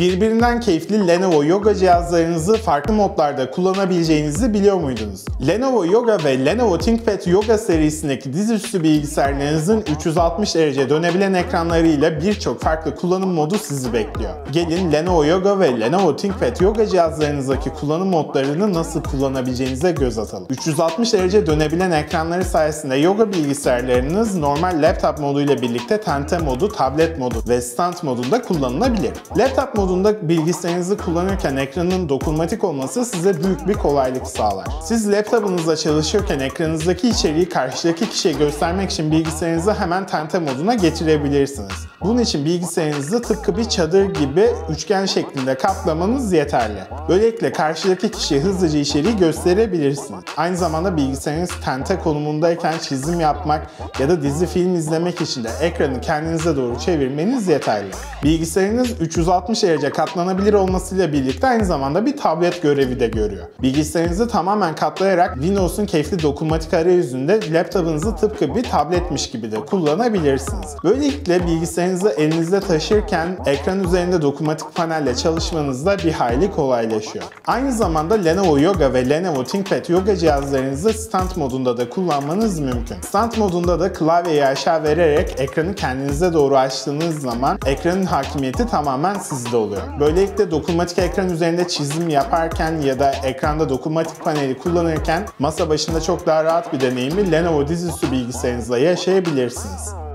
Birbirinden keyifli Lenovo Yoga cihazlarınızı farklı modlarda kullanabileceğinizi biliyor muydunuz? Lenovo Yoga ve Lenovo ThinkPad Yoga serisindeki dizüstü bilgisayarlarınızın 360 derece dönebilen ekranlarıyla birçok farklı kullanım modu sizi bekliyor. Gelin Lenovo Yoga ve Lenovo ThinkPad Yoga cihazlarınızdaki kullanım modlarını nasıl kullanabileceğinize göz atalım. 360 derece dönebilen ekranları sayesinde yoga bilgisayarlarınız normal laptop modu ile birlikte tente modu, tablet modu ve stand modunda kullanılabilir. Laptop modunda bilgisayarınızı kullanırken ekranın dokunmatik olması size büyük bir kolaylık sağlar. Siz laptopunuzda çalışıyorken ekranınızdaki içeriği karşıdaki kişiye göstermek için bilgisayarınızı hemen tente moduna getirebilirsiniz. Bunun için bilgisayarınızı tıpkı bir çadır gibi üçgen şeklinde kaplamanız yeterli. Böylelikle karşıdaki kişiye hızlıca içeriği gösterebilirsiniz. Aynı zamanda bilgisayarınız tente konumundayken çizim yapmak ya da dizi film izlemek için de ekranı kendinize doğru çevirmeniz yeterli. Bilgisayarınız 360 derece katlanabilir olmasıyla birlikte aynı zamanda bir tablet görevi de görüyor. Bilgisayarınızı tamamen katlayarak Windows'un keyifli dokunmatik arayüzünde laptopunuzu tıpkı bir tabletmiş gibi de kullanabilirsiniz. Böylelikle bilgisayarınızı elinizde taşırken ekran üzerinde dokunmatik panelle çalışmanız da bir hayli kolaylaşıyor. Aynı zamanda Lenovo Yoga ve Lenovo ThinkPad Yoga cihazlarınızı stand modunda da kullanmanız mümkün. Stand modunda da klavyeyi aşağı vererek ekranı kendinize doğru açtığınız zaman ekranın hakimiyeti tamamen sizde oluyor. Böylelikle dokunmatik ekran üzerinde çizim yaparken ya da ekranda dokunmatik paneli kullanırken masa başında çok daha rahat bir deneyimi Lenovo dizüstü bilgisayarınızla yaşayabilirsiniz.